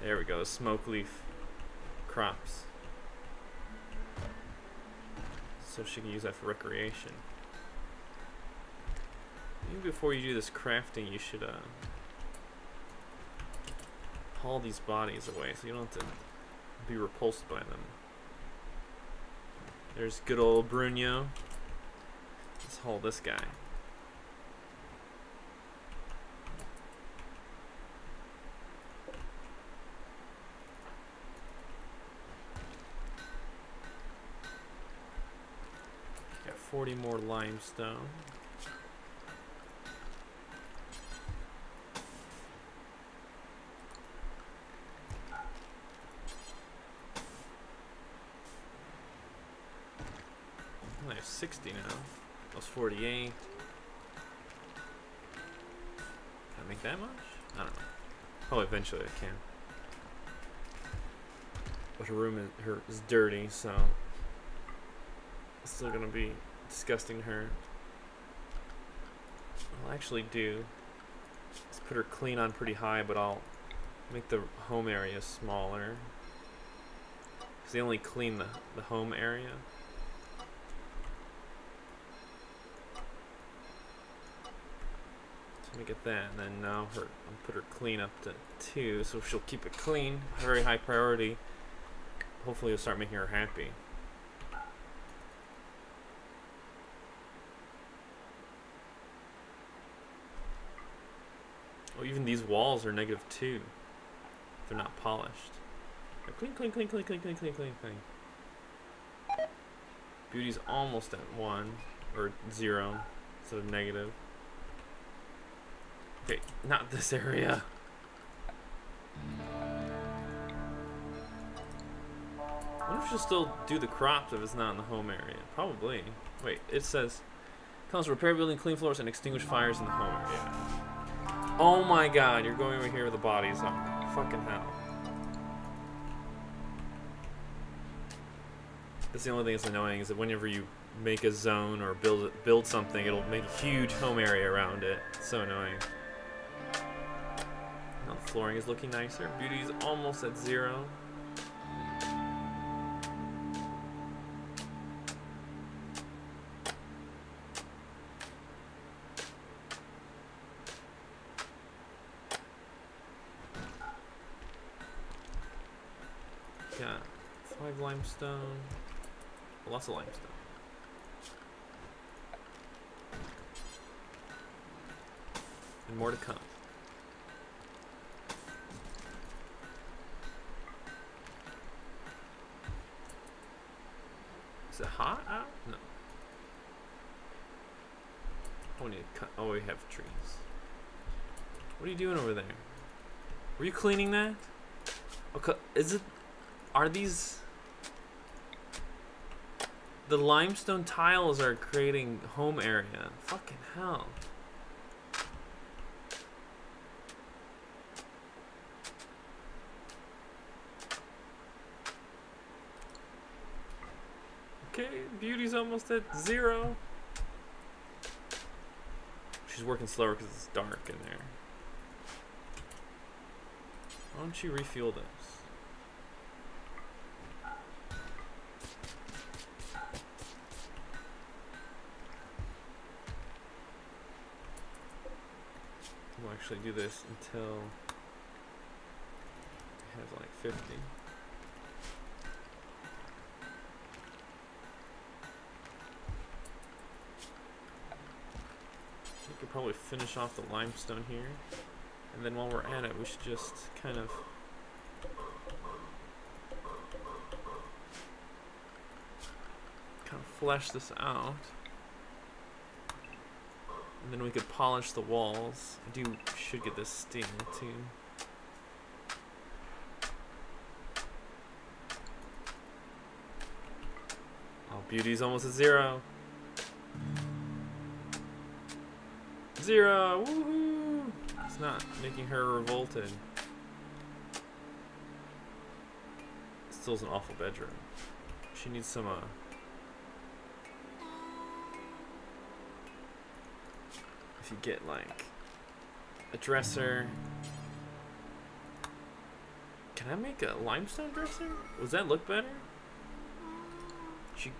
There we go, smoke leaf crops. So she can use that for recreation. Maybe before you do this crafting, you should uh, haul these bodies away so you don't have to be repulsed by them. There's good old Bruno. Let's haul this guy. Got 40 more limestone. I have 60 now. That was 48. Can I make that much? I don't know. Oh, eventually I can. But her room is, her, is dirty, so it's still gonna be disgusting her. I'll actually do is put her clean on pretty high, but I'll make the home area smaller. Because they only clean the, the home area. Make it that, and then now her I'll put her clean up to two, so she'll keep it clean, very high priority. Hopefully, it'll start making her happy. Oh, even these walls are negative two. They're not polished. Now clean, clean, clean, clean, clean, clean, clean, clean, clean. Beauty's almost at one or zero instead of negative. Okay, not this area. I wonder if she'll still do the crops if it's not in the home area. Probably. Wait, it says, tells repair building, clean floors, and extinguish fires in the home area. Oh my god, you're going over here where the bodies are. Fucking hell. That's the only thing that's annoying is that whenever you make a zone or build build something, it'll make a huge home area around it. It's so annoying. Flooring is looking nicer. Beauty is almost at zero. Got five limestone. Lots of limestone. And more to come. It hot out? No. Oh, we need to cut. Oh, we have trees. What are you doing over there? Were you cleaning that? Okay, is it? Are these? The limestone tiles are creating home area. Fucking hell. beauty's almost at zero. She's working slower because it's dark in there. Why don't you refuel this? We'll actually do this until it has like 50. Probably finish off the limestone here. And then while we're at it, we should just kind of kind of flesh this out. And then we could polish the walls. I do should get this sting too. Oh, beauty's almost at zero. Zero! Woohoo! It's not making her revolted. Still, Still's an awful bedroom. She needs some, uh, if you get like a dresser. Can I make a limestone dresser? Does that look better? She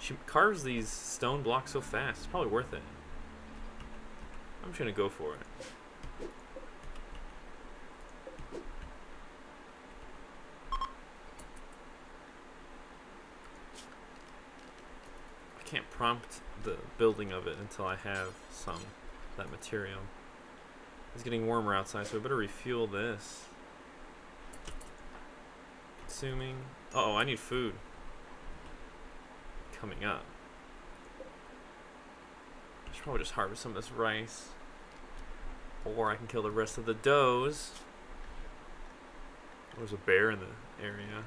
she carves these stone blocks so fast. It's probably worth it. I'm just gonna go for it. I can't prompt the building of it until I have some that material. It's getting warmer outside, so I better refuel this. Consuming. Uh oh, I need food. Coming up. I should probably just harvest some of this rice. Or I can kill the rest of the does. There's a bear in the area.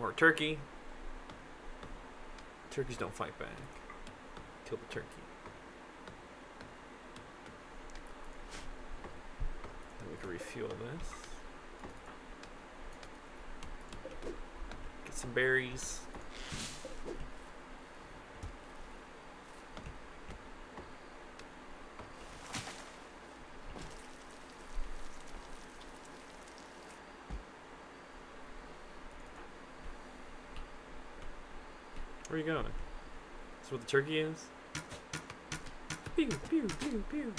Or a turkey. Turkeys don't fight back. Kill the turkey. Then we can refuel this. Get some berries. Where are you going? That's where the turkey is? Pew, pew, pew, pew.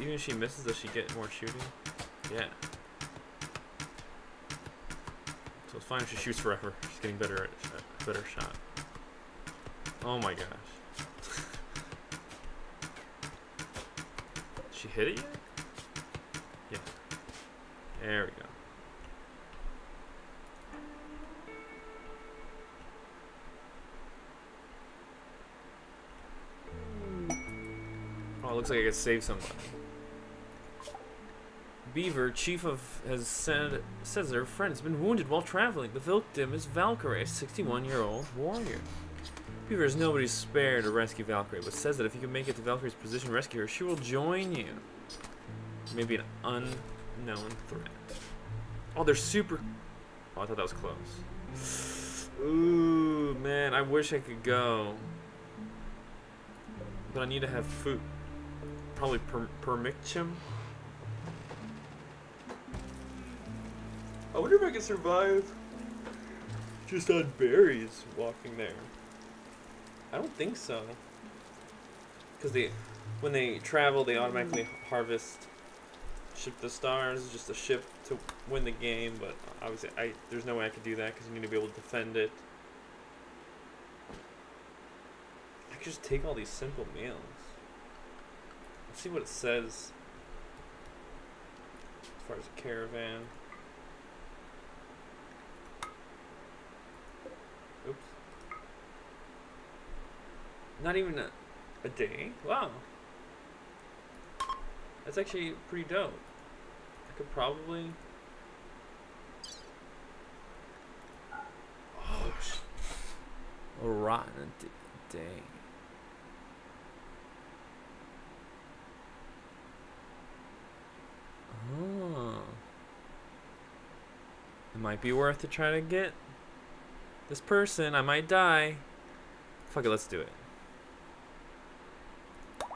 Even if she misses, does she get more shooting? Yeah. So it's fine if she shoots forever. She's getting better at a better shot. Oh my gosh. [LAUGHS] she hit it yet? Looks like I could save somebody. Beaver, chief of, has said says their friend has been wounded while traveling. The victim is Valkyrie, a 61-year-old warrior. Beaver has nobody spare to rescue Valkyrie, but says that if you can make it to Valkyrie's position rescue her, she will join you. Maybe an unknown threat. Oh, they're super... Oh, I thought that was close. Ooh, man, I wish I could go. But I need to have food. Probably per permictum. I wonder if I can survive just on berries walking there. I don't think so. Because they, when they travel, they automatically harvest ship the stars, just a ship to win the game. But obviously, I there's no way I could do that because you need to be able to defend it. I could just take all these simple meals. See what it says as far as a caravan. Oops. Not even a, a day? Wow. That's actually pretty dope. I could probably. Oh, a rotten day. Oh. It might be worth to try to get this person. I might die. Fuck it, let's do it. I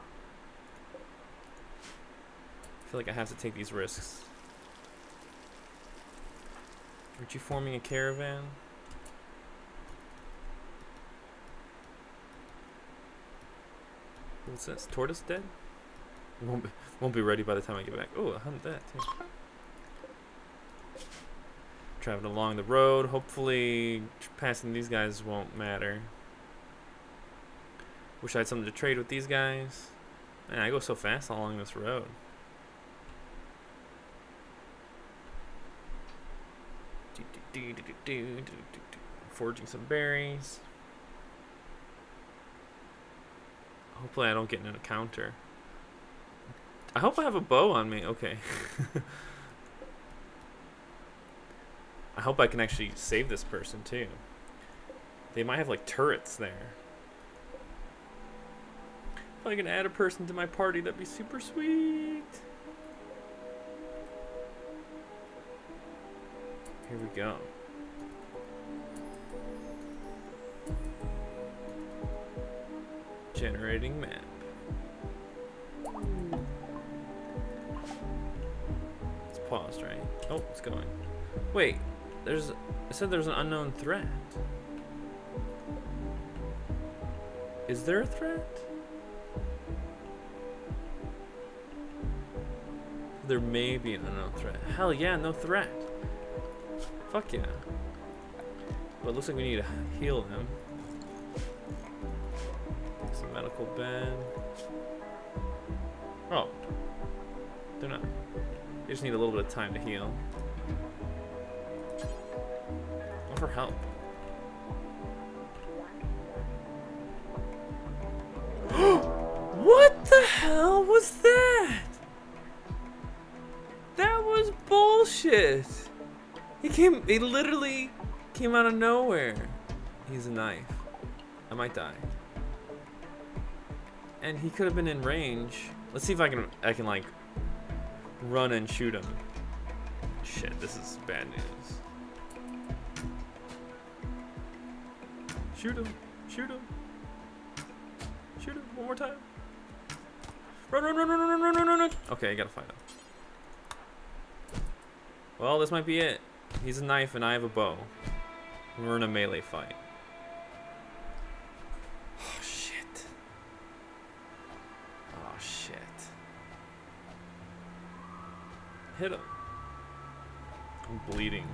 feel like I have to take these risks. Aren't you forming a caravan? What's this? Tortoise dead? Won't be, won't be ready by the time I get back. Oh, I hunt that too. Traveling along the road. Hopefully, passing these guys won't matter. Wish I had something to trade with these guys. Man, I go so fast along this road. Forging some berries. Hopefully I don't get an encounter. I hope I have a bow on me. Okay. [LAUGHS] I hope I can actually save this person too. They might have like turrets there. If I can add a person to my party, that'd be super sweet. Here we go. Generating map. Paused, right? Oh, it's going. Wait, there's. It said there's an unknown threat. Is there a threat? There may be an unknown threat. Hell yeah, no threat. Fuck yeah. But it looks like we need to heal him. Some medical bed. Oh. They're not. They just need a little bit of time to heal. Offer help. [GASPS] what the hell was that? That was bullshit. He came, he literally came out of nowhere. He's a knife. I might die. And he could have been in range. Let's see if I can, I can like run and shoot him. Shit, this is bad news. Shoot him, shoot him. Shoot him one more time. Run, run, run, run, run, run, run, run, run. Okay, I gotta find him. Well, this might be it. He's a knife and I have a bow. We're in a melee fight. Hit him. I'm bleeding.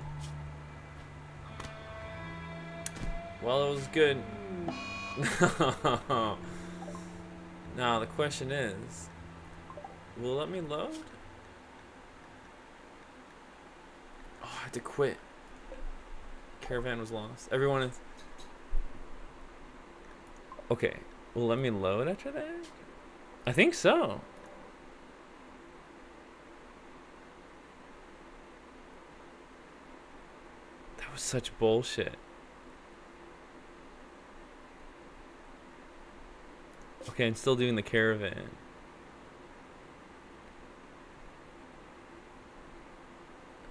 Well, it was good. [LAUGHS] now, the question is, will let me load? Oh, I had to quit. Caravan was lost. Everyone is. Okay. Well, let me load after that? I think so. Such bullshit. Okay, I'm still doing the caravan.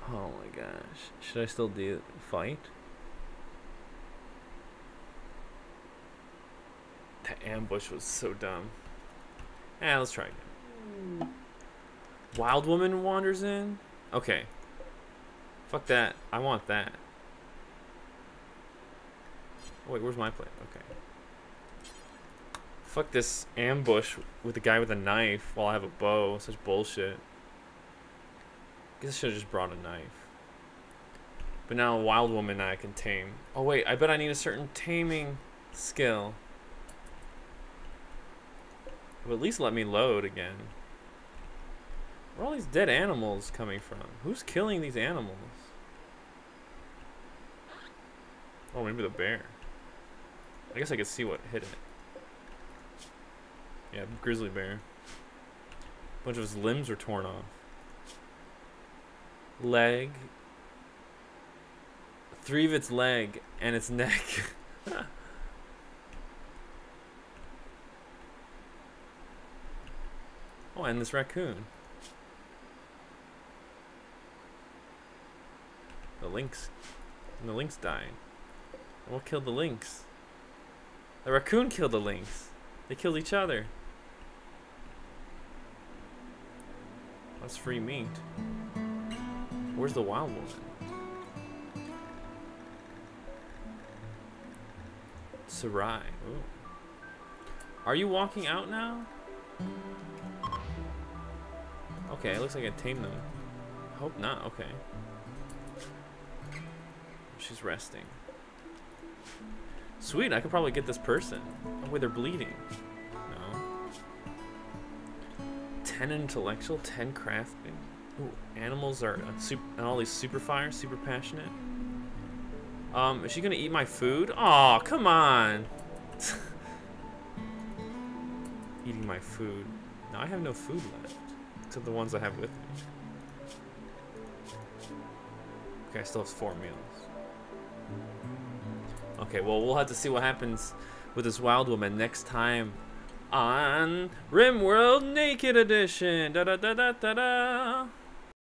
Oh my gosh. Should I still do fight? That ambush was so dumb. Yeah, let's try again. Wild woman wanders in? Okay. Fuck that. I want that. Oh, wait, where's my plate? Okay. Fuck this ambush with the guy with a knife while I have a bow. Such bullshit. Guess I should have just brought a knife. But now a wild woman I can tame. Oh wait, I bet I need a certain taming skill. But at least let me load again. Where are all these dead animals coming from? Who's killing these animals? Oh, maybe the bear. I guess I could see what hit it. Yeah, grizzly bear. A bunch of his limbs were torn off leg, three of its leg, and its [LAUGHS] neck. oh, and this raccoon. The lynx. And the lynx died. what killed the lynx? The raccoon killed the lynx. They killed each other. That's free meat. Where's the wild woman? Sarai. Ooh. Are you walking out now? Okay, it looks like I tamed them. Hope not, okay. She's resting. Sweet, I could probably get this person. Oh, wait, they're bleeding. No. 10 intellectual, 10 crafting. Ooh, animals are uh, super, and all these super fire, super passionate. Um, is she gonna eat my food? Oh, come on. [LAUGHS] Eating my food. Now I have no food left, except the ones I have with me. Okay, I still have four meals. Okay, well, we'll have to see what happens with this wild woman next time on RimWorld Naked Edition. Da da da da da da.